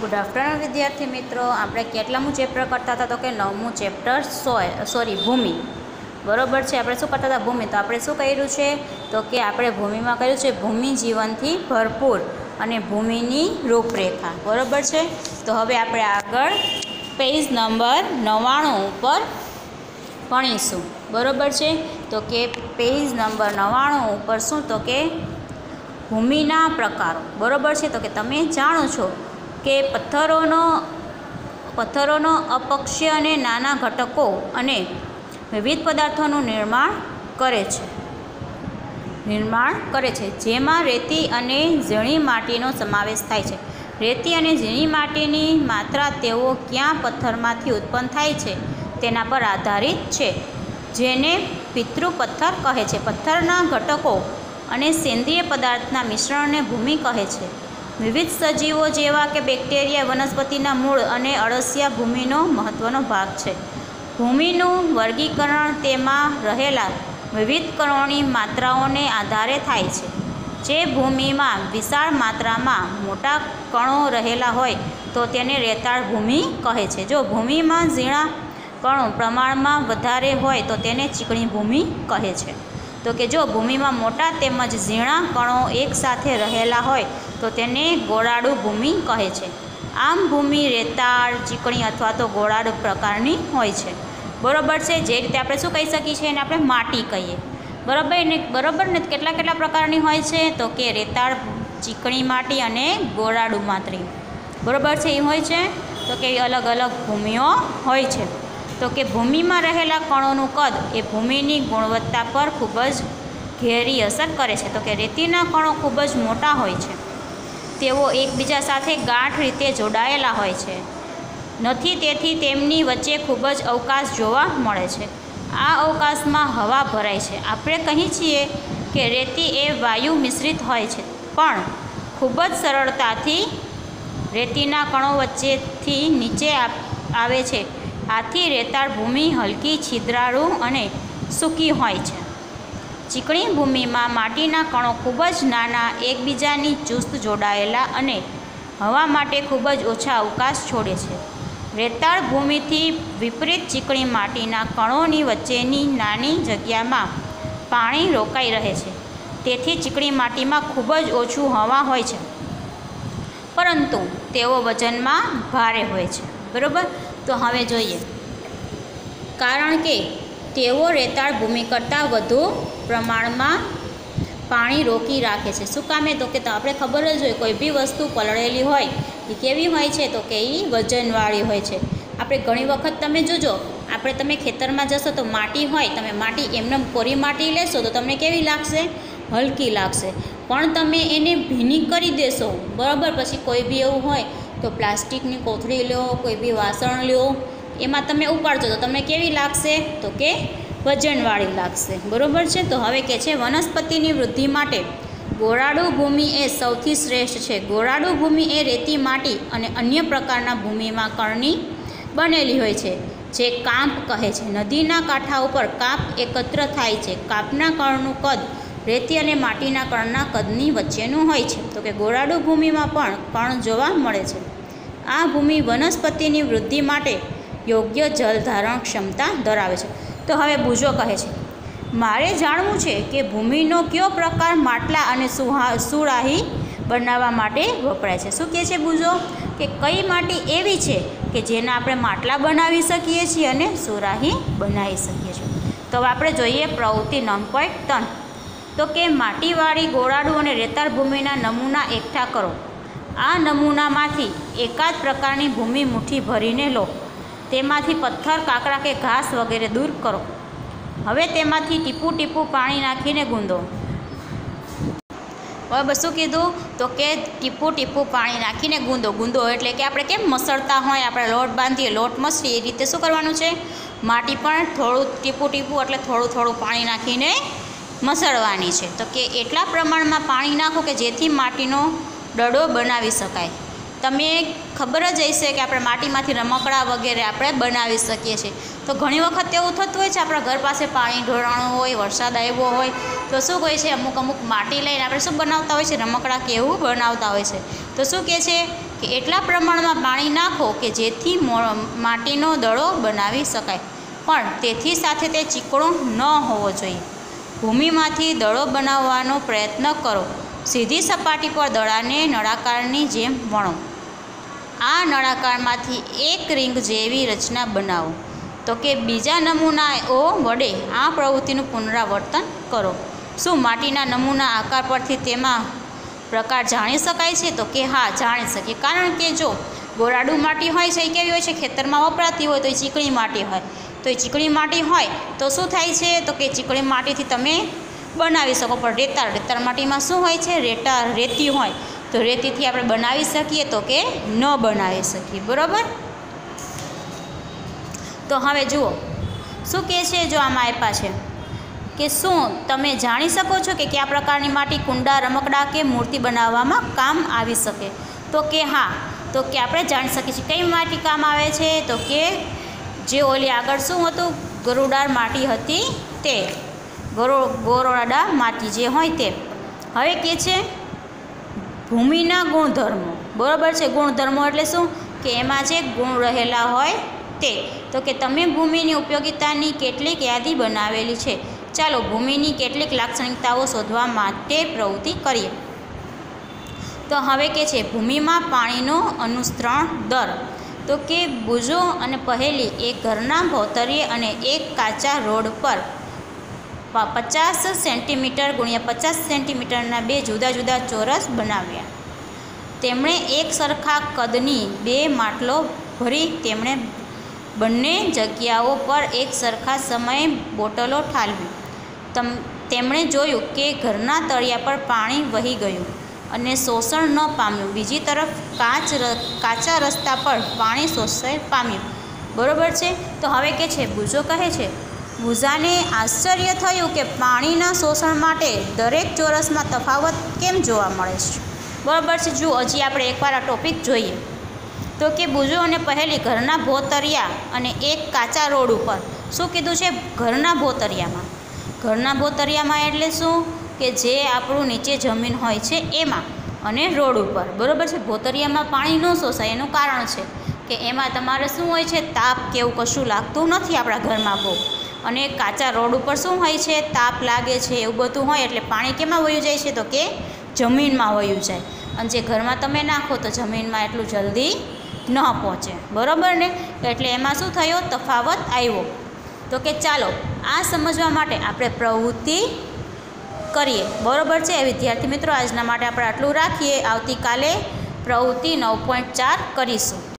Good afternoon વિદ્યાર્થી મિત્રો. આપણે કેટલામું ચેપ્ટર કરતા હતા તો કે નવમું ચેપ્ટર સોય સોરી ભૂમિ. બરોબર છે? આપણે શું કરતા હતા? ભૂમિ. તો આપણે શું કર્યું છે? તો કે આપણે ભૂમિમાં કર્યું છે ભૂમિ જીવનથી ભરપૂર અને ભૂમિની રૂપરેખા. બરોબર છે? તો હવે આપણે આગળ પેજ નંબર નવ્વાણું ઉપર ભણીશું. બરોબર છે? તો કે પેજ નંબર નવ્વાણું ઉપર શું? તો કે ભૂમિના પ્રકારો. બરોબર છે? તો કે તમે જાણો છો કે પથ્થરોનો પથ્થરોનો અપક્ષય અને નાના ઘટકો અને વિવિધ પદાર્થોનું નિર્માણ કરે છે. નિર્માણ કરે છે. જેમાં રેતી અને ઝીણી માટીનો સમાવેશ થાય છે. રેતી અને ઝીણી માટીની માત્રા તેઓ ક્યાં પથ્થરમાંથી ઉત્પન્ન થાય છે તેના પર આધારિત છે. જેને પિતૃ પથ્થર કહે છે. પથ્થરના ઘટકો અને સેન્દ્રિય પદાર્થના મિશ્રણને ભૂમિ કહે છે. વિવિધ સજીવો જેવા કે બેક્ટેરિયા, વનસ્પતિના મૂળ અને અળસિયા ભૂમિનો મહત્ત્વનો ભાગ છે. ભૂમિનું વર્ગીકરણ તેમાં રહેલા વિવિધ કણોની માત્રાઓને આધારે થાય છે. જે ભૂમિમાં વિશાળ માત્રામાં મોટા કણો રહેલા હોય તો તેને રેતાળ ભૂમિ કહે છે. જો ભૂમિમાં ઝીણા કણો પ્રમાણમાં વધારે હોય તો તેને ચીકણી ભૂમિ કહે છે. તો કે જો ભૂમિમાં મોટા તેમજ ઝીણા કણો એકસાથે રહેલા હોય તો તેને ગોળાડુ ભૂમિ કહે છે. આમ ભૂમિ રેતાળ, ચીકણી અથવા તો ગોળાડુ પ્રકારની હોય છે. બરોબર છે, જે રીતે આપણે શું કહી શકીએ છીએ એને આપણે માટી કહીએ. બરાબર ને બરાબર ને કેટલા કેટલા પ્રકારની હોય છે? તો કે રેતાળ, ચીકણી માટી અને ગોળાડુ માટી. બરાબર છે, એ હોય છે? તો કે અલગ અલગ ભૂમિઓ હોય છે. તો કે ભૂમિમાં રહેલા કણોનું કદ એ ભૂમિની ગુણવત્તા પર ખૂબ જ ઘેરી અસર કરે છે. તો કે રેતીના કણો ખૂબ જ મોટા હોય છે. તેઓ એકબીજા સાથે ગાંઠ રીતે જોડાયેલા હોય છે. નથી તેથી તેમની વચ્ચે ખૂબ જ અવકાશ જોવા મળે છે. આ અવકાશમાં હવા ભરાય છે. આપણે કહીએ છીએ કે રેતી એ વાયુ મિશ્રિત હોય છે, પણ ખૂબ જ સરળતાથી રેતીના કણો વચ્ચેથી નીચે આવે છે. આથી રેતાળ ભૂમિ હલકી, છિદ્રાળુ અને સૂકી હોય છે. ચીકણી ભૂમિમાં માટીના કણો ખૂબ જ નાના, એકબીજાની ચુસ્ત જોડાયેલા અને હવા માટે ખૂબ જ ઓછા અવકાશ છોડે છે. રેતાળ ભૂમિથી વિપરીત ચીકણી માટીના કણોની વચ્ચેની નાની જગ્યામાં પાણી રોકાઈ રહે છે. તેથી ચીકણી માટીમાં ખૂબ જ ઓછું હવા હોય છે. પરંતુ તેઓ વજનમાં ભારે હોય છે. બરાબર? તો હવે જોઈએ. કારણ કે તેઓ રેતાળ ભૂમિ કરતાં વધુ પ્રમાણમાં પાણી રોકી રાખે છે. શું કામે તો કે આપણે ખબર જ હોય કોઈ બી વસ્તુ પલળેલી હોય, એ કેવી હોય છે તો કે એ વજનવાળી હોય છે. આપણે ઘણી વખત તમે જોજો, આપણે તમે ખેતરમાં જશો તો માટી હોય, તમે માટી એમને કોરી માટી લેશો તો તમને કેવી લાગશે? હલકી લાગશે. પણ તમે એને ભીની કરી દેશો, બરાબર? પછી કોઈ બી એવું હોય તો પ્લાસ્ટિકની કોથળી લો, કોઈ બી વાસણ લો, એમાં તમે ઉપાડજો તો તમને કેવી લાગશે? તો કે વજનવાળી લાગશે. બરાબર છે? તો હવે કે છે, વનસ્પતિની વૃદ્ધિ માટે ગોળાડુ ભૂમિ એ સૌથી શ્રેષ્ઠ છે. ગોળાડુ ભૂમિ એ રેતી માટી અને અન્ય પ્રકારના ભૂમિમાં કણની બનેલી હોય છે, જે કાંપ કહે છે. નદીના કાંઠા ઉપર કાંપ એકત્ર થાય છે. કાંપના કણનું કદ રેતી અને માટીના કણના કદની વચ્ચેનું હોય છે. તો કે ગોળાડુ ભૂમિમાં પણ કણ જોવા મળે છે. આ ભૂમિ વનસ્પતિની વૃદ્ધિ માટે યોગ્ય જલધારણ ક્ષમતા ધરાવે છે. તો હવે બુજો કહે છે, મારે જાણવું છે કે ભૂમિનો કયો પ્રકાર માટલા અને સુરાહી બનાવવા માટે વપરાય છે? શું કહે છે બુજો? કે કઈ માટી એવી છે કે જેના આપણે માટલા બનાવી શકીએ છીએ અને સુરાહી બનાવી શકીએ છીએ? તો આપણે જોઈએ પ્રવૃત્તિ નંગ પોઈન્ટ ત્રણ તો કે માટીવાળી ગોળાડુ અને રેતાળ ભૂમિના નમૂના એકઠા કરો. આ નમૂનામાંથી એકાદ પ્રકારની ભૂમિ મુઠ્ઠી ભરીને લો. તેમાંથી પથ્થર, કાંકરા કે ઘાસ વગેરે દૂર કરો. હવે તેમાંથી ટીપું ટીપું પાણી નાખીને ગૂંદો. હવે બસું કીધું? તો કે ટીપું ટીપું પાણી નાખીને ગૂંદો. ગૂંદો એટલે કે આપણે કેમ મસળતા હોય, આપણે લોટ બાંધીએ, લોટ મસળીએ એ રીતે શું કરવાનું છે? માટી પણ થોડું ટીપું ટીપું એટલે થોડું થોડું પાણી નાખીને મસળવાની છે. તો કે એટલા પ્રમાણમાં પાણી નાખો કે જેથી માટીનો ડડો બનાવી શકાય. તમે ખબર જ હશે કે આપણે માટીમાંથી રમકડા વગેરે આપણે બનાવી શકીએ છીએ. તો ઘણી વખત એવું થતું હોય છે, આપણા ઘર પાસે પાણી ઢોળાણું હોય, વરસાદ આવ્યો હોય, તો શું કહે છે, અમુક અમુક માટી લઈને આપણે શું બનાવતા હોય છે, રમકડા કે એવું બનાવતા હોય છે. તો શું કહે છે કે એટલા પ્રમાણમાં પાણી નાખો કે જેથી માટીનો દડો બનાવી શકાય. પણ તેથી સાથે તે ચીકણો ન હોવો જોઈએ. ભૂમિમાંથી દડો બનાવવાનો પ્રયત્ન કરો. સીધી સપાટી પર દડાને નળાકારની જેમ વણો. આ નળાકારમાંથી એક રિંગ જેવી રચના બનાવો. તો કે બીજા નમૂનાઓ વડે આ પ્રવૃત્તિનું પુનરાવર્તન કરો. શું માટીના નમૂના આકાર પરથી તેમાં પ્રકાર જાણી શકાય છે? તો કે હા, જાણી શકીએ કારણ કે જો ગોરાડું માટી હોય, છે એ કેવી હોય છે? ખેતરમાં વપરાતી હોય તો એ ચીકણી માટી હોય. તો એ ચીકણી માટી હોય તો શું થાય છે? તો કે ચીકણી માટીથી તમે બનાવી શકો. પણ રેતાળ રેતાળ માટીમાં શું હોય છે? રેટા રેતી હોય. તો રેતીથી આપણે બનાવી શકીએ તો કે ન બનાવી શકીએ. બરાબર? તો હવે જુઓ. શું કહે છે જો આમાં આપ્યા છે? કે શું તમે જાણી શકો છો કે કયા પ્રકારની માટી કુંડા, રમકડા કે મૂર્તિ બનાવવામાં કામ આવી શકે? તો કે હા. તો કે આપણે જાણી શકીએ છીએ. કઈ માટી કામ આવે છે? તો કે જે ઓલી આગળ શું હતું? ગરુડાર માટી હતી તે. ગરો ગોરોડા માટી જે હોય તે. હવે કે છે ભૂમિના ગુણધર્મો. બરાબર છે? ગુણધર્મો એટલે શું? કે એમાં જે ગુણ રહેલા હોય તે. તો કે તમે ભૂમિની ઉપયોગિતાની કેટલીક યાદી બનાવેલી છે. ચાલો ભૂમિની કેટલીક લાક્ષણિકતાઓ શોધવા માટે પ્રવૃત્તિ કરીએ. તો હવે કે છે ભૂમિમાં પાણીનો અનુસરણ દર. તો કે બુજો અને પહેલી એક ઘરના ભોતરીએ અને એક કાચા રોડ પર પચાસ સેન્ટીમીટર ગુણ્યા પચાસ સેન્ટીમીટરના બે જુદા જુદા ચોરસ બનાવ્યા. તેમણે એક સરખા કદની બે માટલો ભરી તેમણે બંને જગ્યાઓ પર એક સરખા સમયે બોટલો ઠાલવી. તમ, તેમણે જોયું કે ઘરના તળિયા પર પાણી વહી ગયું અને શોષણ ન પામ્યું. બીજી તરફ કાચ કાચા રસ્તા પર પાણી શોષણ પામ્યું. બરાબર છે? તો હવે કે છે? બુજો કહે છે? બુઝાને આશ્ચર્ય થયું કે પાણીના શોષણ માટે દરેક ચોરસમાં તફાવત કેમ જોવા મળે છે? બરાબર છે જુઓ, હજી આપણે એકવાર આ ટોપિક જોઈએ. તો કે બુજો અને પહેલી ઘરના ભોતરિયા અને એક કાચા રોડ ઉપર. શું કીધું છે? ઘરના ભોતરિયામાં. ઘરના ભોતરિયામાં એટલે શું? કે જે આપણું નીચે જમીન હોય છે એમાં અને રોડ ઉપર. બરાબર છે? ભોતરિયામાં પાણી ન શોષાય, એનું કારણ છે કે એમાં તમારે શું હોય છે? તાપ કે એવું કશું લાગતું નથી આપણા ઘરમાં બહુ. અને કાચા રોડ ઉપર શું હોય છે? તાપ લાગે છે, એવું બધું હોય, એટલે પાણી કેમાં વયું જાય છે? તો કે જમીનમાં વયું જાય. અને જે ઘરમાં તમે નાખો તો જમીનમાં એટલું જલ્દી ન પહોંચે. બરાબર ને? એટલે એમાં શું થયો? તફાવત આવ્યો. તો કે ચાલો, આ સમજવા માટે આપણે પ્રવૃત્તિ કરીએ. બરાબર છે? વિદ્યાર્થી મિત્રો, આજના માટે આપણે આટલું રાખીએ. આવતીકાલે પ્રવૃત્તિ નવ પોઈન્ટ ચાર કરીશું.